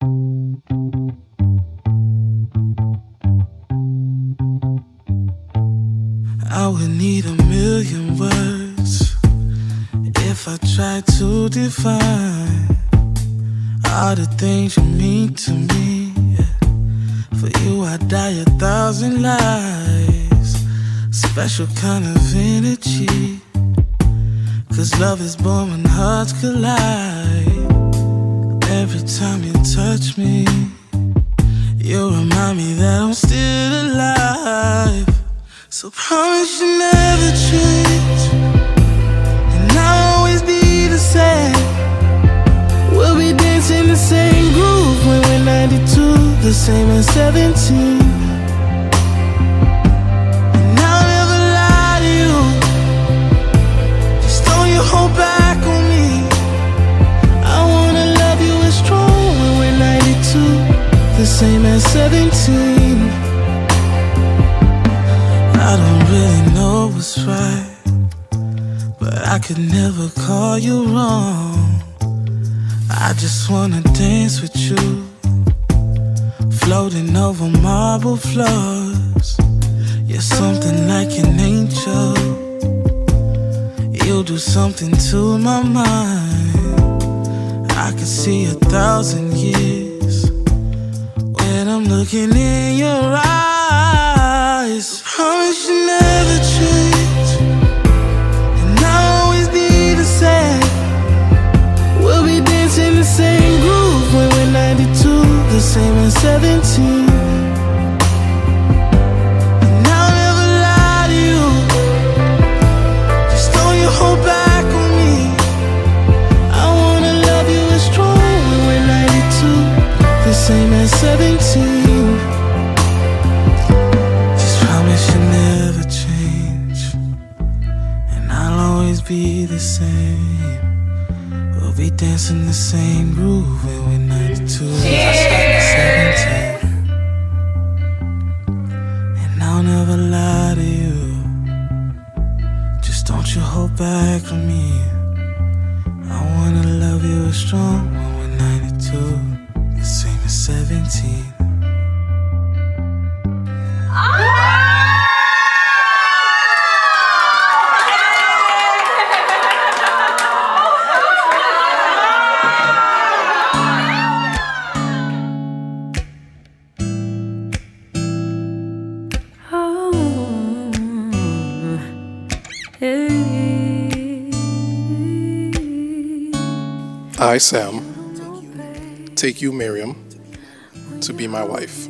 I would need a million words if I tried to define all the things you mean to me. For you, I'd die a thousand lives. Special kind of energy. Cause love is born when hearts collide. Time you touch me, you remind me that I'm still alive. So promise you never change, and I'll always be the same. We'll be dancing the same groove when we're 92, the same as 17. Same 17. I don't really know what's right, but I could never call you wrong. I just wanna dance with you, floating over marble floors. You're something like an angel. You do something to my mind. I could see a thousand years I'm looking in your eyes. Always be the same. We'll be dancing the same groove when we're 92, 17. And I'll never lie to you. Just don't you hold back on me. I wanna love you as strong when we're 92, the same as 17. I, Sam, take you, Myriam, to be my wife,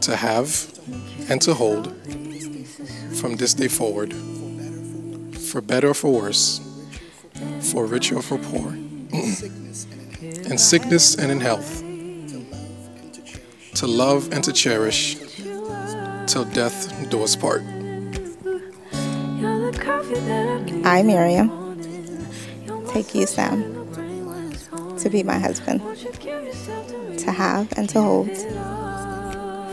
to have and to hold from this day forward, for better or for worse, for rich or for poor, in sickness and in health, to love and to cherish till death do us part. I, Myriam, take you, Sam, to be my husband, to have and to hold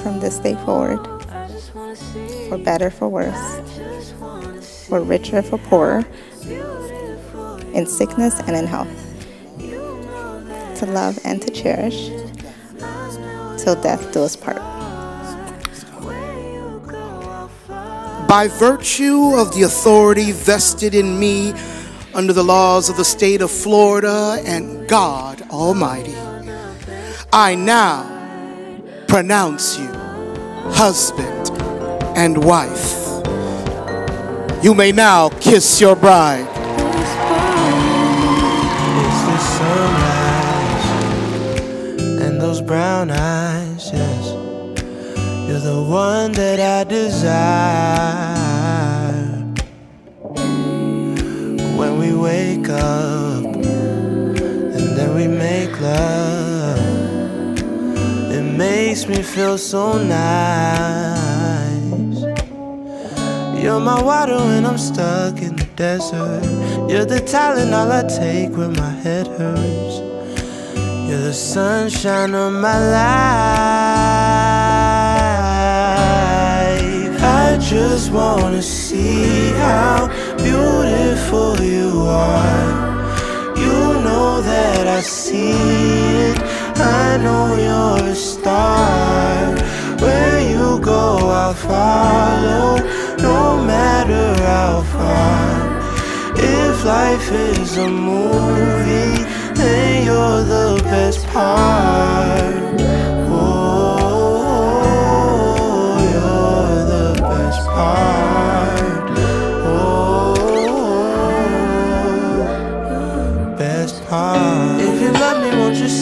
from this day forward, for better, for worse, for richer, for poorer, in sickness and in health, to love and to cherish till death do us part. By virtue of the authority vested in me under the laws of the state of Florida and God Almighty, I now pronounce you husband and wife. You may now kiss your bride. It's the sunrise and those brown eyes, yes. You're the one that I desire. Wake up and then we make love, it makes me feel so nice. You're my water when I'm stuck in the desert. You're the Tylenol I take when my head hurts. You're the sunshine of my life. I just wanna see how beautiful you are. You know that I see it. I know you're a star. Where you go, I'll follow, no matter how far. If life is a movie, then you're the best part.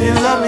If you love me,